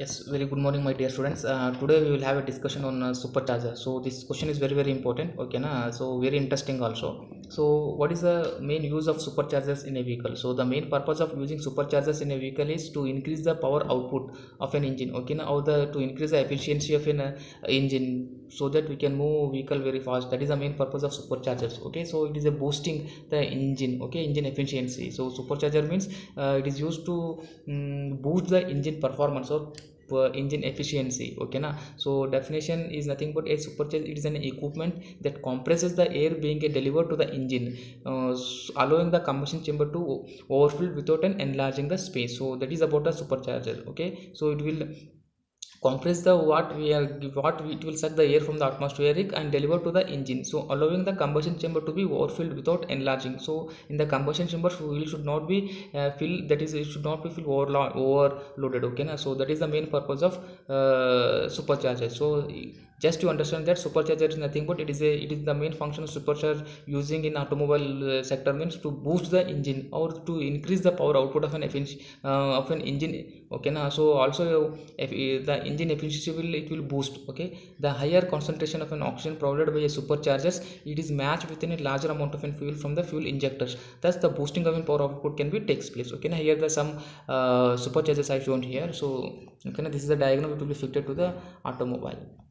Yes, very good morning, my dear students. Uh, today we will have a discussion on uh, supercharger. So this question is very very important. Okay, na? So very interesting also. So what is the main use of superchargers in a vehicle? So the main purpose of using superchargers in a vehicle is to increase the power output of an engine. Okay, now Or the to increase the efficiency of an uh, engine so that we can move vehicle very fast. That is the main purpose of superchargers. Okay, so it is a boosting the engine. Okay, engine efficiency. So supercharger means uh, it is used to mm, boost the engine performance or uh, engine efficiency okay na? So definition is nothing but a supercharger it is an equipment that compresses the air being delivered to the engine uh, allowing the combustion chamber to overfill without an enlarging the space. So that is about a supercharger okay? So it will compress the what we are what we, it will suck the air from the atmospheric and deliver to the engine. So allowing the combustion chamber to be overfilled without enlarging. So in the combustion chamber fuel should not be uh, fill that is it should not be filled overlo- overloaded okay na? so that is the main purpose of uh, supercharger. So just to understand that supercharger is nothing but it is a it is the main function of supercharger using in automobile uh, sector means to boost the engine or to increase the power output of an uh, of an engine okay na? So also if uh, the engine efficiency will it will boost okay? The higher concentration of an oxygen provided by a superchargers it is matched within a larger amount of fuel from the fuel injectors. Thus the boosting of an power output can be takes place okay now here the some uh, superchargers i shown here. So okay now this is the diagram it will be fitted to the automobile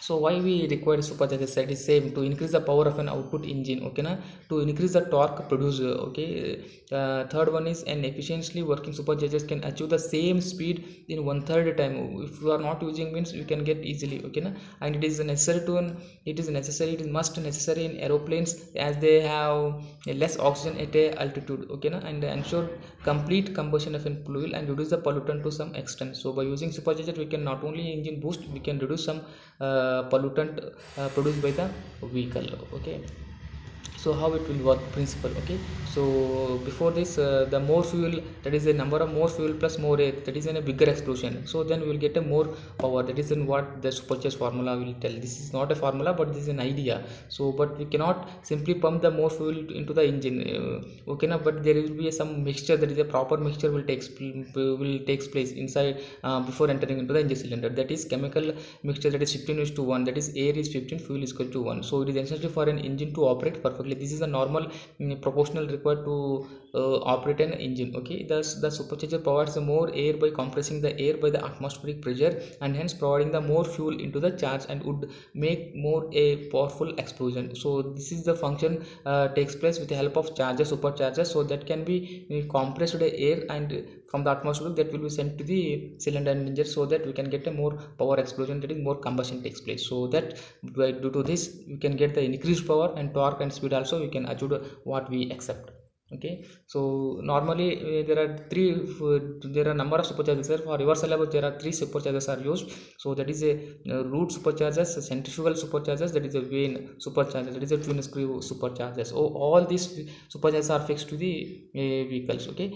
so why we require supercharger set is same to increase the power of an output engine okay na? To increase the torque produced okay? Uh, third one is an efficiently working superchargers can achieve the same speed in one third time. If you are not using means you can get easily okay na? And it is necessary to it is necessary it is must necessary in aeroplanes as they have less oxygen at a altitude okay na? And ensure complete combustion of an fuel and reduce the pollutant to some extent. So by using supercharger we can not only engine boost we can reduce some uh, pollutant uh, produced by the vehicle okay so how it will work principle okay? So before this uh, the more fuel that is a number of more fuel plus more air that is in a bigger explosion. So then we will get a more power. That is in what the supercharge formula will tell. This is not a formula but this is an idea. So but we cannot simply pump the more fuel into the engine uh, okay now but there will be some mixture that is a proper mixture will takes will takes place inside uh, before entering into the engine cylinder. That is chemical mixture that is 15 is to 1 that is air is 15 fuel is equal to 1 so it is essential for an engine to operate perfectly this is a normal mm, proportional required to uh, operate an engine okay? Thus the supercharger provides more air by compressing the air by the atmospheric pressure and hence providing the more fuel into the charge and would make more a powerful explosion. So this is the function uh, takes place with the help of charger supercharger so that can be uh, compressed air and from the atmosphere that will be sent to the cylinder and engine so that we can get a more power explosion that is more combustion takes place. So that due to this we can get the increased power and torque and speed also we can achieve what we accept okay? So normally uh, there are three uh, there are number of superchargers for reversal level there are three superchargers are used. So that is a uh, root superchargers a centrifugal superchargers that is a vane supercharger that is a twin screw superchargers. Oh, all these superchargers are fixed to the uh, vehicles okay?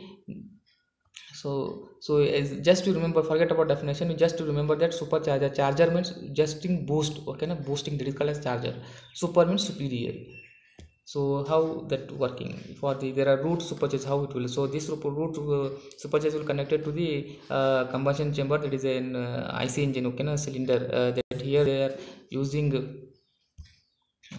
So so as just to remember forget about definition just to remember that supercharger charger means justing boost okay na? Boosting that is called as charger. Super means superior so how that working? For the there are root superchargers how it will so this root uh, supercharger will connected to the uh, combustion chamber that is an uh, IC engine okay na cylinder uh, that here they are using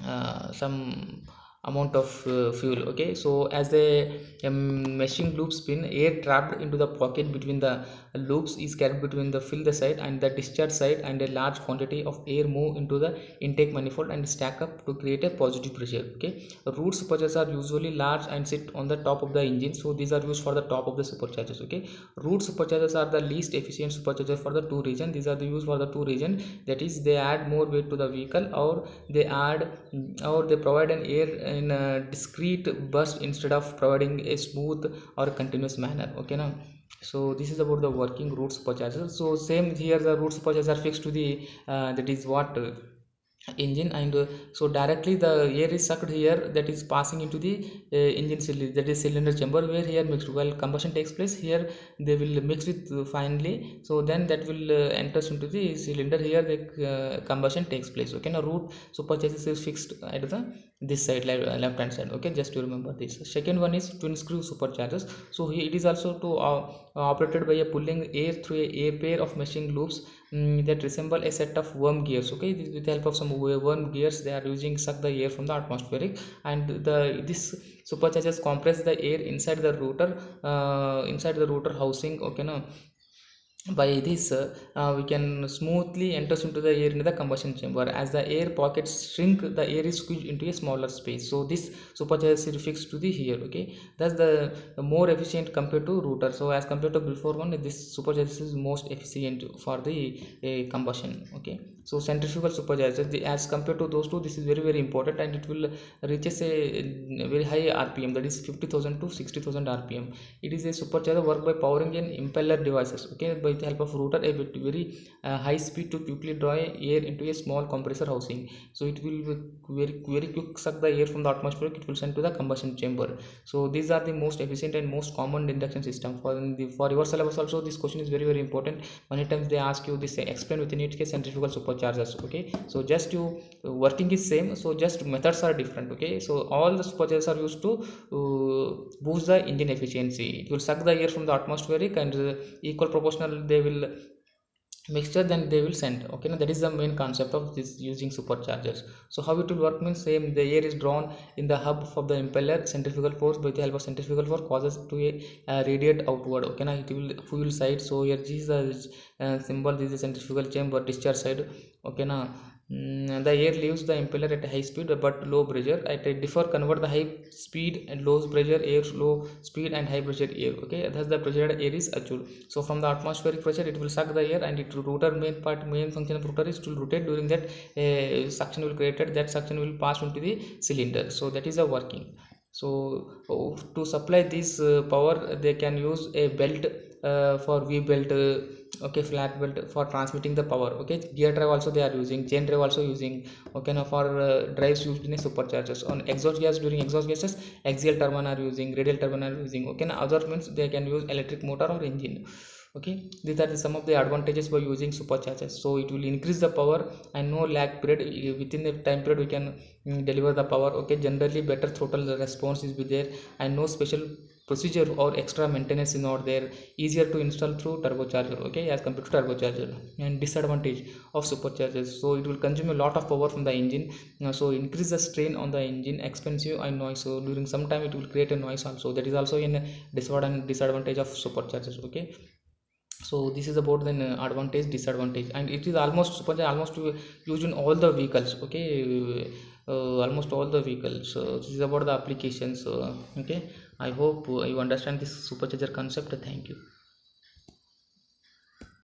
uh, some amount of uh, fuel okay? So as the um, meshing lobe spin air trapped into the pocket between the lobes is carried between the fill the side and the discharge side and a large quantity of air move into the intake manifold and stack up to create a positive pressure okay? Root superchargers are usually large and sit on the top of the engine so these are used for the top of the superchargers okay? Root superchargers are the least efficient supercharger for the two region. These are the used for the two region. That is they add more weight to the vehicle or they add or they provide an air in a discrete burst instead of providing a smooth or continuous manner okay now so this is about the working root supercharger so same here the root superchargers are fixed to the uh, that is what engine and uh, so directly the air is sucked here that is passing into the uh, engine cylinder that is cylinder chamber where here mixed while combustion takes place. Here they will mix with uh, finely. So then that will uh, enters into the cylinder. Here the uh, combustion takes place. Okay now root supercharger is fixed at the this side left, left hand side. Okay just to remember this. Second one is twin screw superchargers. So here it is also to operated by a pulling air through a, a pair of meshing lobes um, that resemble a set of worm gears okay? With the help of some worm gears they are using suck the air from the atmospheric and the this superchargers compress the air inside the rotor uh, inside the rotor housing okay now by this uh, we can smoothly enters into the air in the combustion chamber. As the air pockets shrink the air is squeezed into a smaller space. So this supercharger is fixed to the here okay? That's the, more efficient compared to rotor so as compared to before one this supercharger is most efficient for the uh, combustion okay? So centrifugal supercharger the, as compared to those two this is very very important and it will reaches a very high rpm that is 50000 to 60000 rpm it is a supercharger work by powering an impeller devices okay? By the help of rotor a very uh, high speed to quickly draw air into a small compressor housing. So it will very very quick suck the air from the atmosphere. It will send to the combustion chamber. So these are the most efficient and most common induction system. For the for your syllabus also this question is very very important. Many times they ask you this explain within each case centrifugal superchargers okay? So just you working is same. So just methods are different okay? So all the superchargers are used to uh, boost the engine efficiency. It will suck the air from the atmospheric and uh, equal proportional they will mixture then they will send. Okay now that is the main concept of this using superchargers. So how it will work means same the air is drawn in the hub of the impeller centrifugal force by the help of centrifugal force causes to uh, radiate outward. Okay now it will fuel side so here this is the uh, symbol this is centrifugal chamber discharge side. Okay now the air leaves the impeller at high speed but low pressure. At a differ convert the high speed and low pressure air low speed and high pressure air okay? Thus the pressured air is achieved. So from the atmospheric pressure it will suck the air and it will rotor main part main function of rotor is to rotate. During that uh, suction will created that suction will pass into the cylinder. So that is the working. So oh, to supply this uh, power they can use a belt uh, for v belt uh, okay flat belt for transmitting the power. Okay gear drive also they are using chain drive also using. Okay now for uh, drives used in superchargers. On exhaust gas during exhaust gases axial turbine are using radial turbine are using. Okay now other means they can use electric motor or engine. Okay these are the, some of the advantages by using superchargers. So it will increase the power and no lag period. Within the time period we can mm, deliver the power. Okay generally better throttle response is there and no special procedure or extra maintenance is not there easier to install through turbocharger okay as compared to turbocharger and disadvantage of superchargers. So it will consume a lot of power from the engine uh, so increase the strain on the engine expensive and noise so during some time it will create a noise also. That is also in disadvantage of superchargers okay. So this is about the advantage disadvantage and it is almost almost used in all the vehicles okay uh, almost all the vehicles. So this is about the applications uh, okay? I hope you understand this supercharger concept. Thank you